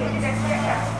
quem quiser pegar.